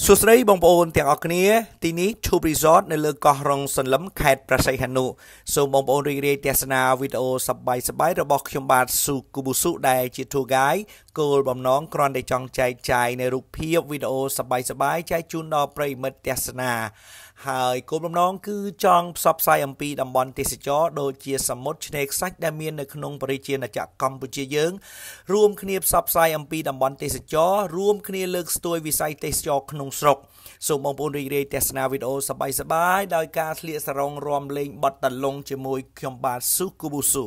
សួស្តីបងប្អូនទាំងអស់គ្នាទីនេះ Tube Resort នៅលើកោះរងសន្លឹមខេត្តប្រស័យហនុសូមបងប្អូនរីករាយទស្សនាវីដេអូសប្បាយសប្បាយរបស់ខ្ញុំបាទស៊ូគូប៊ូស៊ូដែលជា Tour Guide គោលបំណងគ្រាន់តែចង់ចែកចាយនៅរូបភាពវីដេអូសប្បាយសប្បាយចែកជូនដល់ប្រិយមិត្តទស្សនាហើយគោលបំណងគឺចង់ផ្សព្វផ្សាយអំពីតំបន់ទេសចរដូចជាសមុទ្រឆ្នេរខ្សាច់ដែលមាននៅក្នុងប្រជាណាចក្រកម្ពុជាយើង រួមគ្នាផ្សព្វផ្សាយអំពីតំបន់ទេសចររួមគ្នាលើកស្ទួយវិស័យទេសចរក្នុងស្រុកសូមបងប្អូនរីករាយទស្សនាវីដេអូសប្បាយៗដោយការស្លៀកសរងរំលេងបទតលងជាមួយខ្ញុំបាទស៊ូគូប៊ូស៊ូ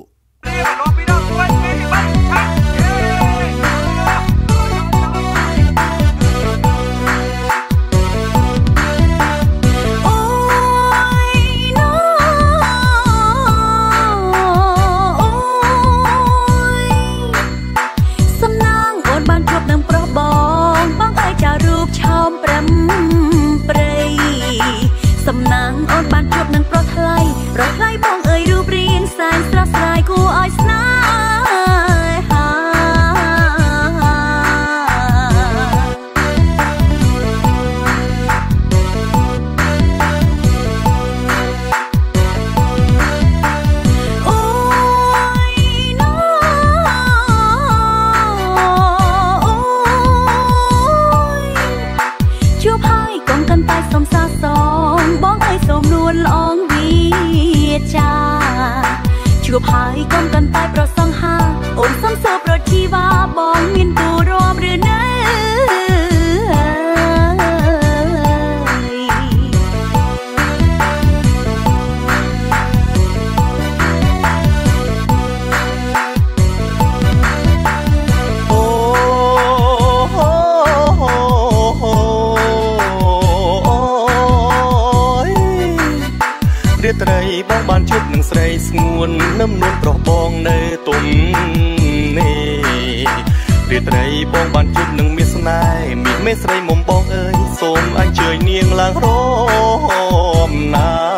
ជួបហើយកុំកាន់តែប្រសងហាអូនសំសើប្រជីវ៉ាបងមានទូ រាត្រីបងបានជួបនឹងស្រីស្ងួននឹមនួនប្រុសបងនៅទុំនេះរាត្រីបងបានជួបនឹងមាសស្នេហ៍មាសមេស្រីមុំបងអើយសូមអញ្ជើញនាងឡើងរមណា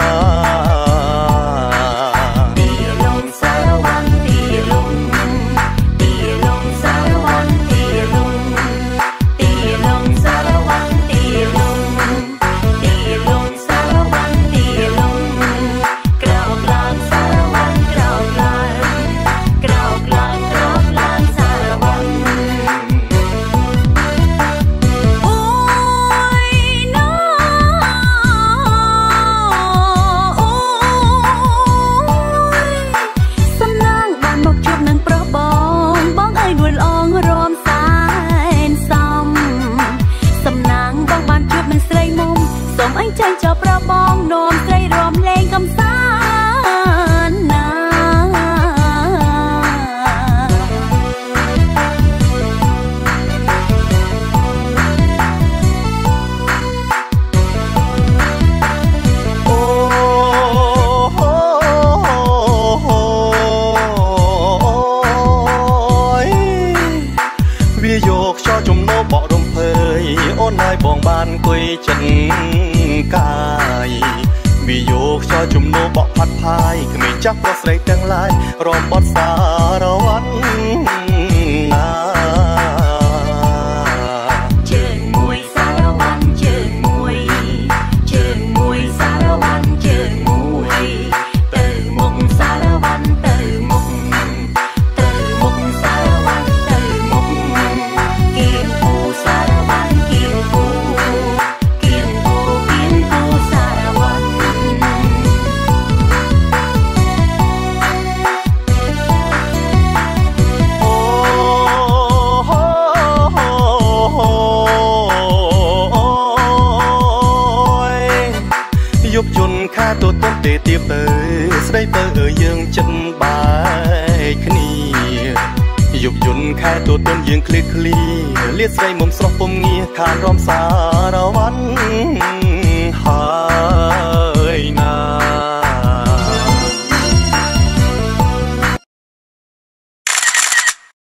បងបានគួយចិនកាយវាយកខ្យល់ជំនោបក់ផាត់ផាយក្មេងចាស់ប្រុសស្រីទាំងឡាយរំបត់សារ ទេទៀបទៅស្ដីពើអើយយើងចិត្តបែកគ្នាយុបយន្តខែទូទុនយើងឃ្លាតឃ្លាលាស្រីមុំស្រស់ពុំងារខានរំសារវ័ន